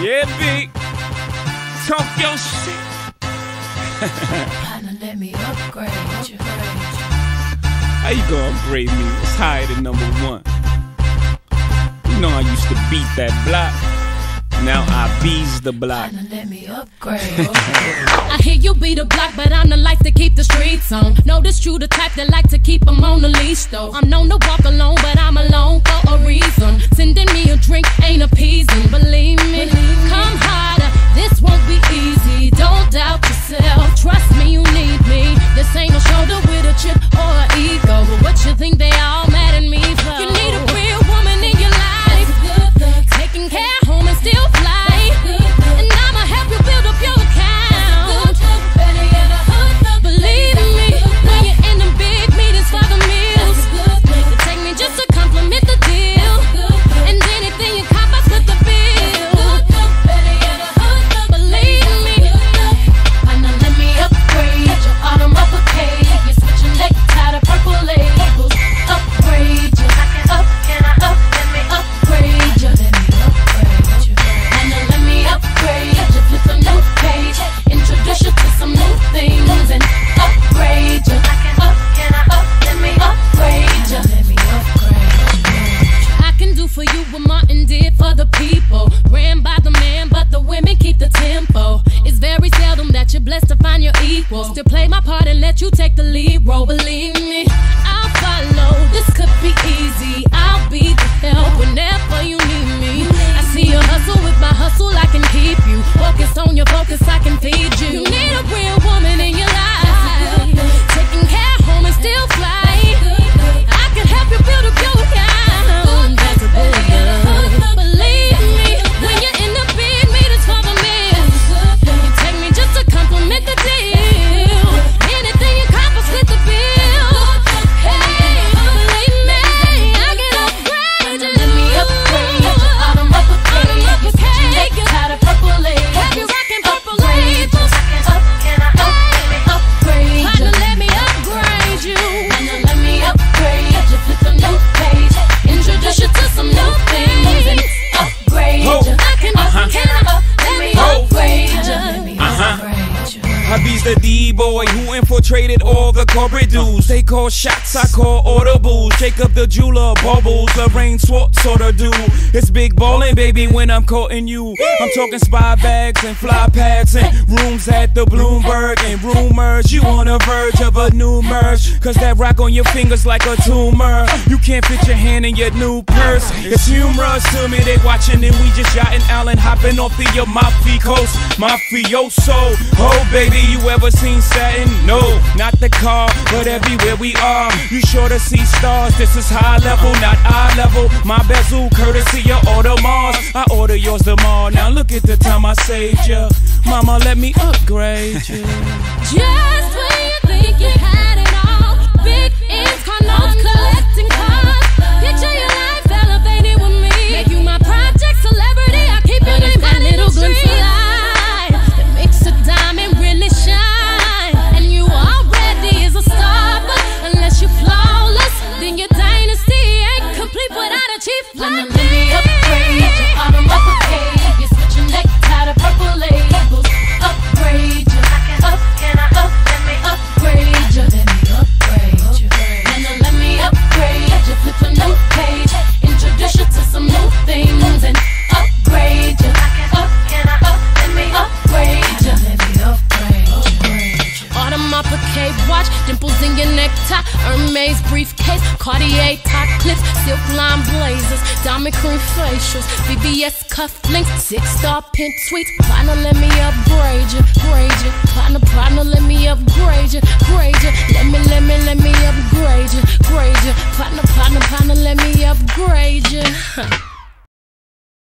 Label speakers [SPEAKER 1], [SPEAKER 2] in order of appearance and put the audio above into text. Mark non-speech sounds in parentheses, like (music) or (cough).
[SPEAKER 1] yeah, B. Talk your shit.
[SPEAKER 2] Partner, let me upgrade you.
[SPEAKER 1] How you gonna upgrade me? It's higher than number one. You know I used to beat that block. Now I bees the block.
[SPEAKER 2] Partner, let me upgrade. (laughs) (laughs)
[SPEAKER 3] I hear you be the block, but I'm the life to keep the on. Notice you the type that like to keep them on the leash, though. I'm known to walk alone, but I'm alone for a reason. Sending me a drink ain't appeasing, believe
[SPEAKER 1] infiltrated all the corporate dudes. They call shots, I call audibles. Shake up the jeweler, bubbles, Lorraine Schwartz sorta do. It's big ballin', baby, when I'm courting you. I'm talking spy bags and fly pads and rooms at the Bloomberg and rumors. You on the verge of a new merge. Cause that rock on your fingers like a tumor. You can't fit your hand in your new purse. It's humorous to me, they watching and we just yachting Allen hopping off the Amalfi coast. Mafioso, oh baby, you ever seen Saturn? No, not the car, but everywhere we are. You sure to see stars, this is high level, not eye level. My bezel, courtesy of Audemars. I order yours tomorrow. Now look at the time I saved ya. Mama, let me upgrade you.
[SPEAKER 3] Just Hermes briefcase, Cartier top clips, silk line blazers, diamond cream facials, VVS cufflinks, six star pink suites. Partner, let me upgrade you, grade you. Partner, partner, let me upgrade